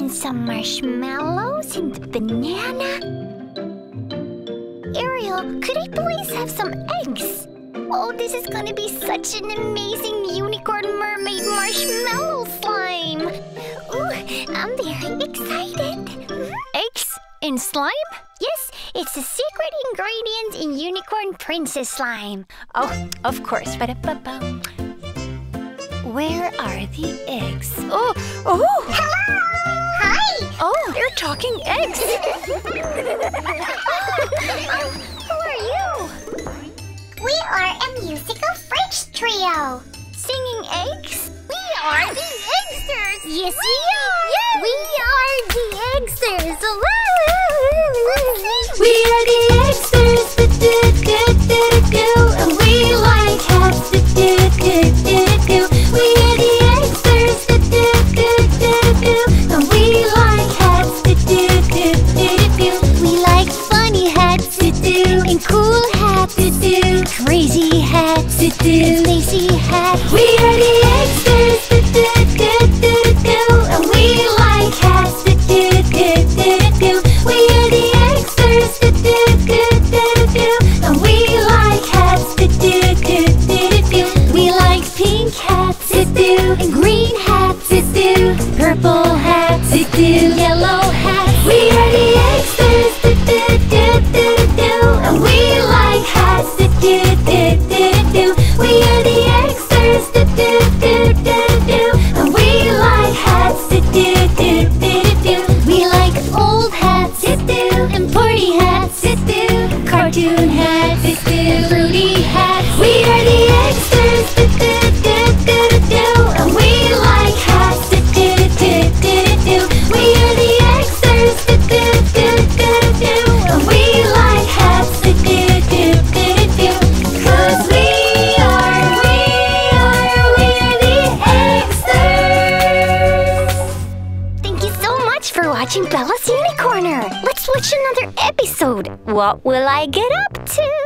and some marshmallows and banana. Ariel, could I please have some eggs? Oh, this is gonna be such an amazing unicorn mermaid marshmallow slime. Ooh, I'm very excited. Eggs in slime? Yes, it's a secret ingredient in unicorn princess slime. Oh, of course. Ba-da-ba-bum. Where are the eggs? Oh, oh! Hello! Hi! Oh, they're talking eggs. Who are you? We are a musical French trio. Singing eggs? We are the Eggsters. Yes, we are. Cool hats, to do crazy hats, to do. lazy hats. We are the Eggsters, watching Bella's Unicorner. Let's watch another episode. What will I get up to?